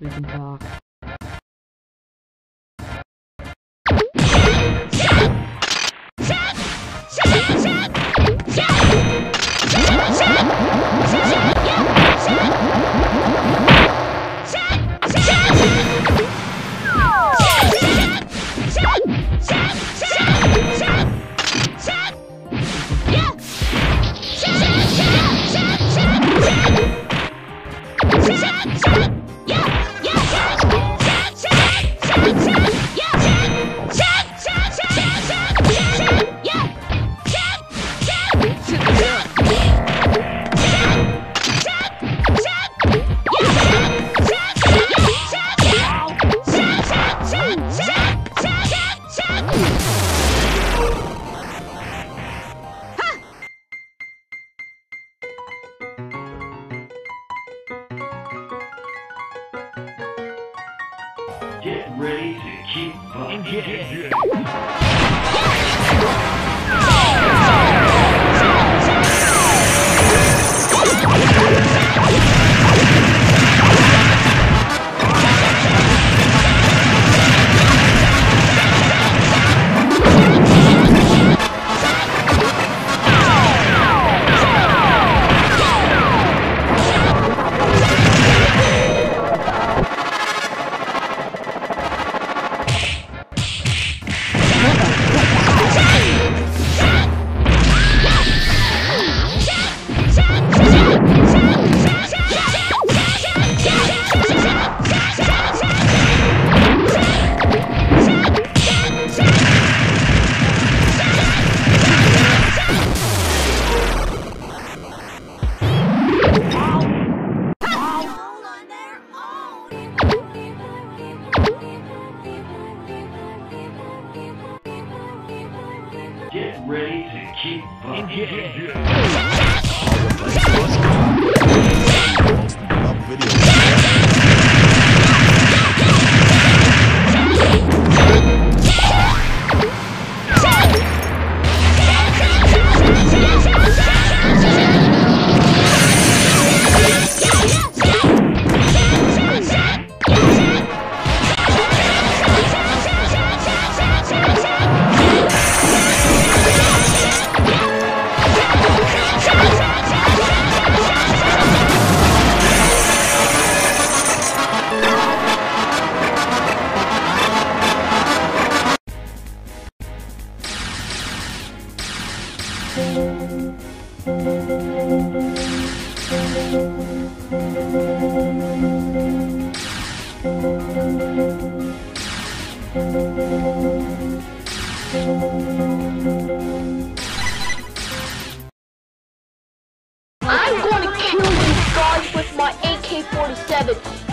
We can talk. Get ready to keep butt. yeah. yeah. I'm gonna kill these guys with my AK-47.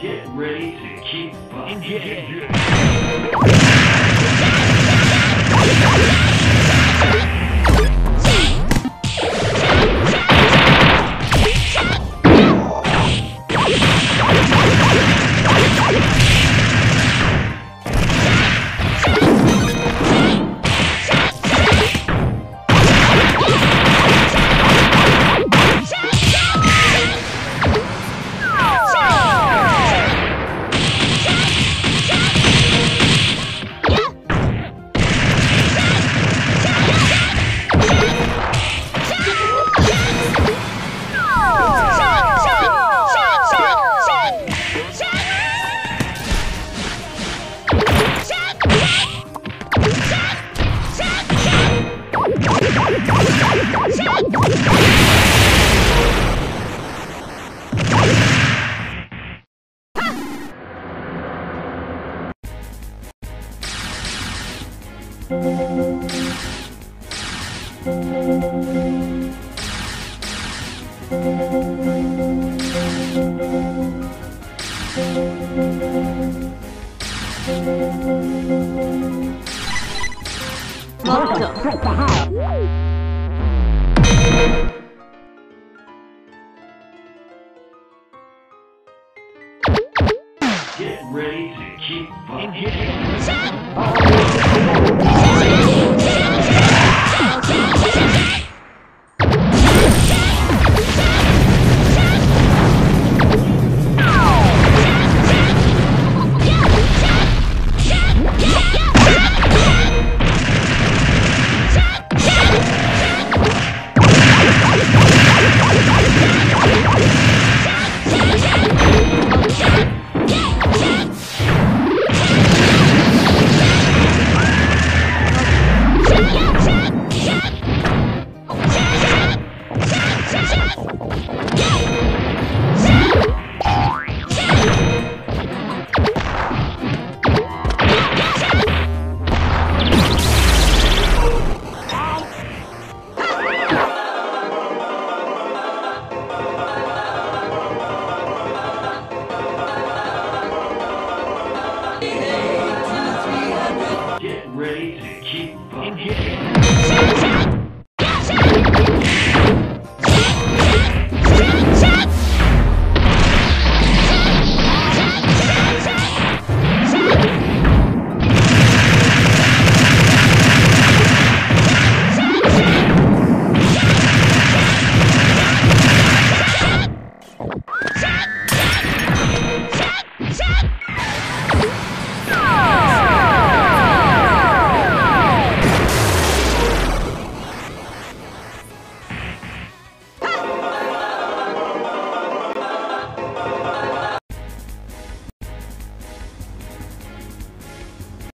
Get ready to keep fucking yeah. yeah. Get ready to keep fucking. Shut! ready to keep bucking.